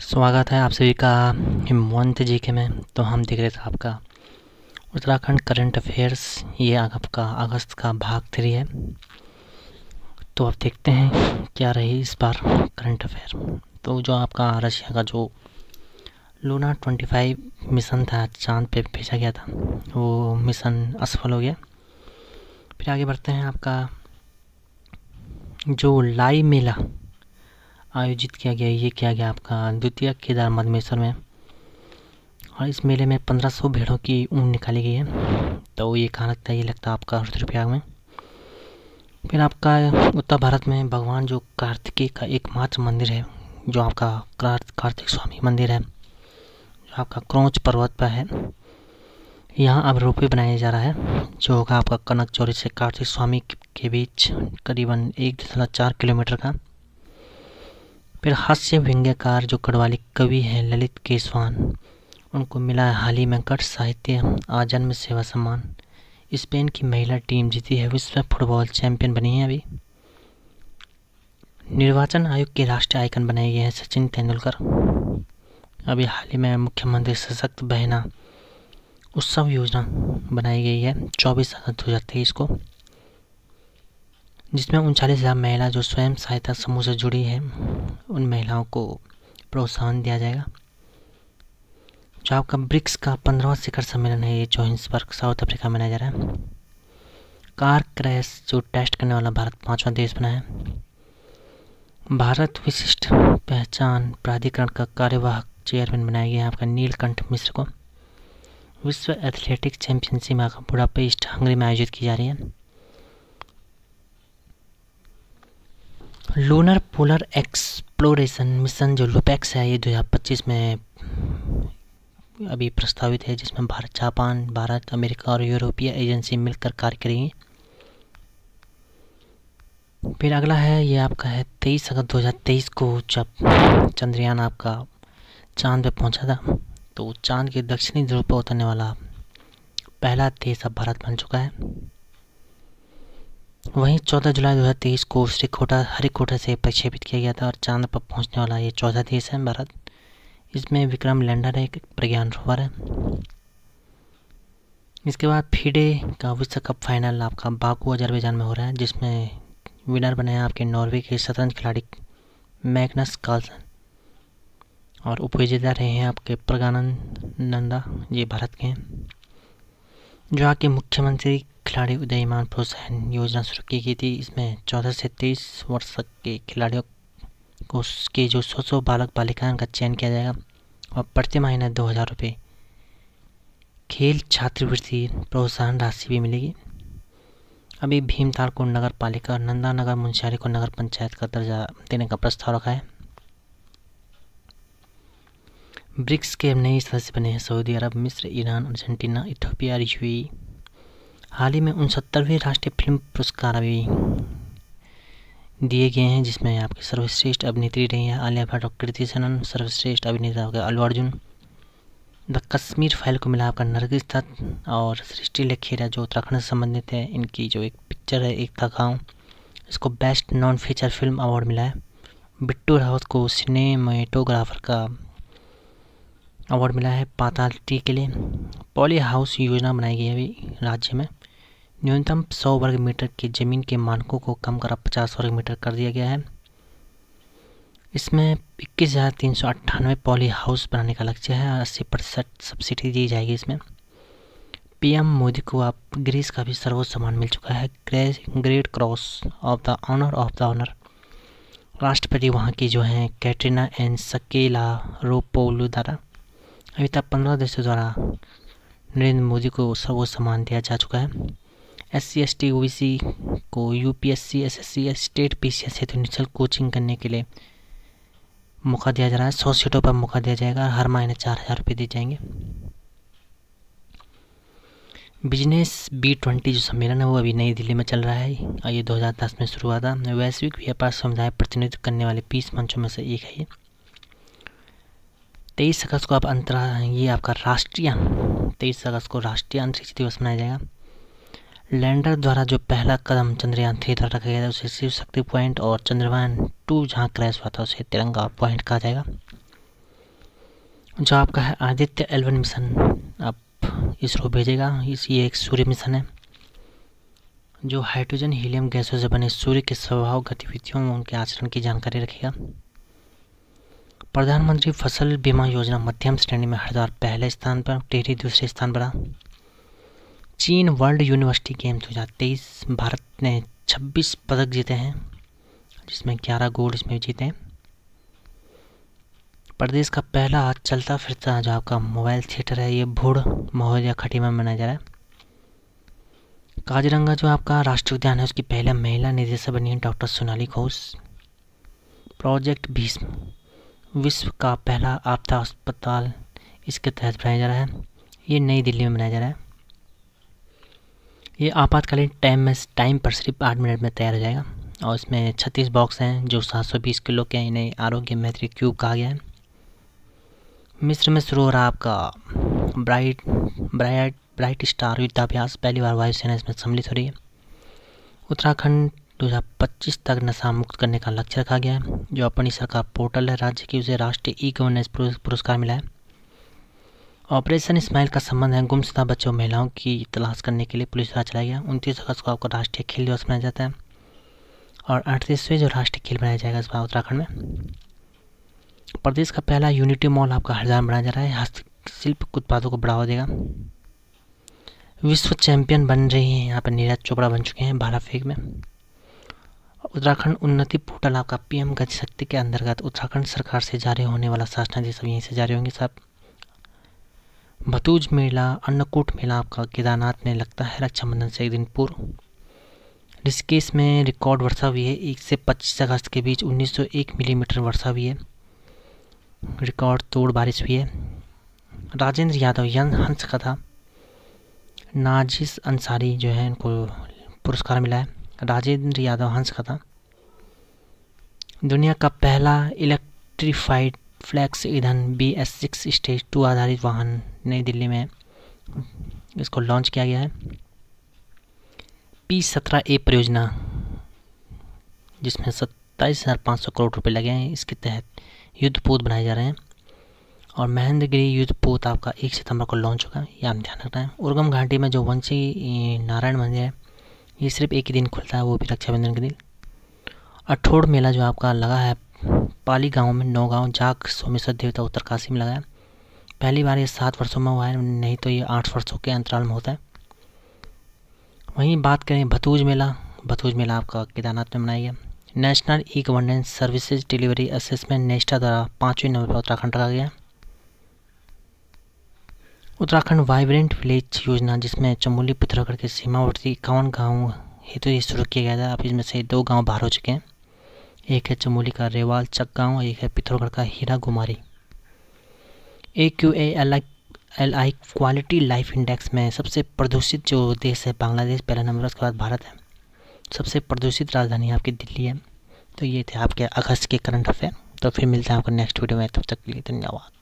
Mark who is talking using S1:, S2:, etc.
S1: स्वागत है आप सभी का हिमवंत जी के में। तो हम देख रहे थे आपका उत्तराखंड करंट अफेयर्स, ये आपका अगस्त का भाग थ्री है। तो अब देखते हैं क्या रही इस बार करंट अफेयर। तो जो आपका रशिया का जो लूना ट्वेंटी फाइव मिशन था, चाँद पे भेजा गया था, वो मिशन असफल हो गया। फिर आगे बढ़ते हैं आपका जो लाई मेला आयोजित किया गया, ये किया गया आपका द्वितीय केदार मधमेश्वर में। और इस मेले में 1500 भेड़ों की ऊन निकाली गई है। तो ये कहाँ लगता है? ये लगता है आपका रुद्रप्रयाग में। फिर आपका उत्तर भारत में भगवान जो कार्तिकेय का एकमात्र मंदिर है, जो आपका कार्तिक स्वामी मंदिर है, जो आपका क्रोच पर्वत पर है, यहाँ अब रोपवे बनाया जा रहा है, जो होगा आपका कनक चौरी से कार्तिक स्वामी के बीच करीबन एक दशमलव चार किलोमीटर का। फिर हास्य व्यंग्यकार जो कड़वाली कवि हैं, ललित केसवान, उनको मिला है हाल ही में कट साहित्य, आजन्म सेवा सम्मान। स्पेन की महिला टीम जीती है विश्व फुटबॉल चैंपियन बनी है अभी। निर्वाचन आयोग के राष्ट्रीय आइकन बनाए गए हैं सचिन तेंदुलकर। अभी हाल ही में मुख्यमंत्री सशक्त बहना उत्सव योजना बनाई गई है चौबीस अगस्त दो हज़ार तेईस को। जिसमें उनचालीस हज़ार महिला जो स्वयं सहायता समूह से जुड़ी है, उन महिलाओं को प्रोत्साहन दिया जाएगा। जो आपका ब्रिक्स का पंद्रहवा शिखर सम्मेलन है, ये जोहिन्सबर्ग साउथ अफ्रीका में मनाया जा रहा है। कार क्रैश जो टेस्ट करने वाला भारत पांचवा देश बना है। भारत विशिष्ट पहचान प्राधिकरण का कार्यवाहक चेयरमैन बनाया गया है आपका नीलकंठ मिश्र को। विश्व एथलेटिक चैंपियनशिप बुडापेस्ट, हंगरी में आयोजित की जा रही है। लूनर पोलर एक्सप्लोरेशन मिशन जो लुपैक्स है, ये 2025 में अभी प्रस्तावित है, जिसमें भारत, जापान, भारत, अमेरिका और यूरोपीय एजेंसी मिलकर कार्य करेंगी। फिर अगला है, ये आपका है तेईस अगस्त 2023 को जब चंद्रयान आपका चाँद पे पहुँचा था तो चाँद के दक्षिणी ध्रुव पर उतरने वाला पहला देश अब भारत बन चुका है। वहीं 14 जुलाई 2023 को श्री श्रीकोटा हरिकोटा से प्रक्षेपित किया गया था और चाँद पर पहुँचने वाला ये चौथा देश है, भारत। इसमें विक्रम लैंडर एक प्रज्ञान रोवर है। इसके बाद फीडे का विश्व कप फाइनल आपका बाकू, अजरबैजान में हो रहा है, जिसमें विनर बने हैं आपके नॉर्वे के शतरंज खिलाड़ी मैग्नस कार्लसन। और उपविजेता रहे हैं आपके प्रगानंद नंदा, ये भारत के हैं। जो आपके मुख्यमंत्री खिलाड़ी उदयमान प्रोत्साहन योजना शुरू की गई थी। इसमें चौदह से तेईस वर्ष तक के खिलाड़ियों को के जो सौ सौ बालक बालिकाओं का चयन किया जाएगा और प्रति महीने दो हज़ार रुपये। खेल छात्रवृत्ति प्रोत्साहन राशि भी मिलेगी। अभी भीमताल को नगर पालिका नंदा नगर मुंशियारी को नगर पंचायत का दर्जा देने का प्रस्ताव रखा है। ब्रिक्स के नए सदस्य बने हैं, सऊदी अरब, मिस्र, ईरान, अर्जेंटीना, इथोपिया, और यूएई। हाल ही में उनसत्तरवें राष्ट्रीय फ़िल्म पुरस्कार अभी दिए गए हैं, जिसमें आपकी सर्वश्रेष्ठ अभिनेत्री रही है, आलिया भट्ट और कृति सनन, सर्वश्रेष्ठ अभिनेता गया अल्लू अर्जुन। द कश्मीर फ़ाइल को मिला आपका नरगिस दत्त और सृष्टि लेखेरा जो उत्तराखंड से संबंधित है, इनकी जो एक पिक्चर है, एक था गाँव इसको best non feature film award मिला है। बिट्टू रावत को सिनेमेटोग्राफर का अवार्ड मिला है पाताल टी के लिए। पॉली हाउस योजना बनाई गई है अभी राज्य में। न्यूनतम सौ वर्ग मीटर की ज़मीन के मानकों को कम कर पचास वर्ग मीटर कर दिया गया है। इसमें इक्कीस हज़ार तीन सौ अट्ठानवे पॉली हाउस बनाने का लक्ष्य है अस्सी प्रतिशत सब्सिडी दी जाएगी इसमें। पीएम मोदी को अब ग्रीस का भी सर्वोच्च सम्मान मिल चुका है। Great cross of the honour of the honour. राष्ट्रपति वहाँ की जो हैं, कैटरीना एंड सकेला रोपोलू द्वारा अभी तक पंद्रह देशों द्वारा नरेंद्र मोदी को सर्वोच्च सम्मान दिया जा चुका है। S C S T O B C को U P S C S S C state P C S हेतु निश्चल कोचिंग करने के लिए मौका दिया जा रहा है। सौ सीटों पर मौका दिया जाएगा हर महीने चार हज़ार रुपये दिए जाएँगे। बिज़नेस बी ट्वेंटी जो सम्मेलन है, वो अभी नई दिल्ली में चल रहा है। और ये दो हज़ार दस में शुरू हुआ था वैश्विक व्यापार समुदाय प्रतिनिधित्व करने वाले बीस मंचों में से एक है ये। तेईस अगस्त को आप अंतरा ये आपका राष्ट्रीय, तेईस अगस्त को राष्ट्रीय अंतरिक्ष दिवस मनाया जाएगा। लैंडर द्वारा जो पहला कदम चंद्रयान थ्री द्वारा रखा गया था, उसे शिव शक्ति पॉइंट और चंद्रयान टू जहाँ क्रैश हुआ था, उसे तिरंगा पॉइंट कहा जाएगा। जो आपका है आदित्य एलवन मिशन, आप इसरो भेजेगा, इस ये एक सूर्य मिशन है। जो हाइड्रोजन हीलियम गैसों से बने सूर्य के स्वभाव, गतिविधियों में उनके आचरण की जानकारी रखेगा। प्रधानमंत्री फ़सल बीमा योजना मध्यम श्रेणी में हरिद्वार पहले स्थान पर, टेहरी दूसरे स्थान पर चीन वर्ल्ड यूनिवर्सिटी गेम तेईस, भारत ने 26 पदक जीते हैं, जिसमें 11 गोल्ड इसमें जीते हैं। प्रदेश का पहला चलता फिरता जो आपका मोबाइल थिएटर है, ये भूड़ महोदया खटी में मनाया जा रहा है। काजीरंगा जो आपका राष्ट्रीय उद्यान है, उसकी पहला महिला निदेशक बनी है डॉक्टर सोनाली घोष। प्रोजेक्ट भीष्म। विश्व का पहला आपदा अस्पताल इसके तहत बनाया जा रहा है। ये नई दिल्ली में बनाया जा रहा है। ये आपातकालीन टाइम में, टाइम पर सिर्फ़ आठ मिनट में तैयार हो जाएगा और इसमें छत्तीस बॉक्स हैं, जो 720 किलो के इन्हें आरोग्य मैत्री क्यूब कहा गया है। मिस्र में शुरू हो रहा आपका ब्राइट ब्राइट ब्राइट स्टार युद्धाभ्यास। पहली बार वायुसेना इसमें सम्मिलित हो रही है। उत्तराखंड 2025 तक नशा मुक्त करने का लक्ष्य रखा गया है, जो अपनी सरकार पोर्टल है, राज्य की उसे राष्ट्रीय ई गवर्नेंस पुरस्कार मिला है। ऑपरेशन इस्माइल का संबंध है, गुमशुदा बच्चों महिलाओं की तलाश करने के लिए पुलिस द्वारा चलाया गया। उनतीस अगस्त को आपको राष्ट्रीय खेल दिवस मनाया जाता है और अड़तीसवें जो राष्ट्रीय खेल बनाया जाएगा इस बार उत्तराखंड में। प्रदेश का पहला यूनिटी मॉल आपका हरिद्वार बनाया जा रहा है, हस्तशिल्प उत्पादों को बढ़ावा देगा। विश्व चैंपियन बन रही हैं, यहाँ पर नीरज चोपड़ा बन चुके हैं भाला फेंक में। उत्तराखंड उन्नति पोर्टल आपका पीएम गति शक्ति के अंतर्गत उत्तराखंड सरकार से जारी होने वाला शासनादेश सब यहीं से जारी होंगे साहब। भतूज मेला, अन्नकूट मेला आपका केदारनाथ में लगता है। रक्षाबंधन से एक दिन पूर्व। ऋषिकेश में रिकॉर्ड वर्षा हुई है। एक से पच्चीस अगस्त के बीच 1901 मिलीमीटर वर्षा हुई है। रिकॉर्ड तोड़ बारिश हुई है। राजेंद्र यादव, यंग हंस कथा। नाजिस अंसारी जो है, इनको पुरस्कार मिला है। राजेंद्र यादव हंस कथा। दुनिया का पहला इलेक्ट्रीफाइड फ्लैक्स ईंधन B S six stage two आधारित वाहन नई दिल्ली में इसको लॉन्च किया गया है। पी सत्रह ए परियोजना, जिसमें सत्ताईस हज़ार पाँच सौ करोड़ रुपए लगे हैं। इसके तहत युद्धपोत बनाए जा रहे हैं और महेंद्रगिरी युद्धपोत आपका एक सितंबर को लॉन्च होगा, ये आप ध्यान रखना है। उर्गम घाटी में जो वंशी नारायण मंदिर है, ये सिर्फ़ एक ही दिन खुलता है, वो भी रक्षाबंधन के दिन। अठोड़ मेला जो आपका लगा है, पाली गाँव में नौ गाँव जाग सोमेश्वर देवता उत्तरकाशी में लगा है। पहली बार ये सात वर्षों में हुआ है, नहीं तो ये आठ वर्षों के अंतराल में होता है। वहीं बात करें भतूज मेला भतूज मेला आपका केदारनाथ में मनाया गया। National e governance services delivery assessment NeSDA द्वारा पाँचवीं नंबर पर उत्तराखंड रखा गया उत्तराखंड वाइब्रेंट विलेज योजना, जिसमें चमोली, पिथौरागढ़ के सीमावर्ती इक्यावन गाँव हेतु ये शुरू किया गया था, अब इसमें से दो गाँव बाहर हो चुके हैं। एक है चमोली का रेवाल चक गाँव एक है पिथौरगढ़ का हीरा गुमारी A Q A L I L I quality life index में सबसे प्रदूषित जो देश है, बांग्लादेश, पहला नंबर, उसके बाद भारत है। सबसे प्रदूषित राजधानी आपकी दिल्ली है। तो ये थे आपके अगस्त के करंट अफेयर। तो फिर मिलते हैं आपको नेक्स्ट वीडियो में। तब तक के लिए धन्यवाद।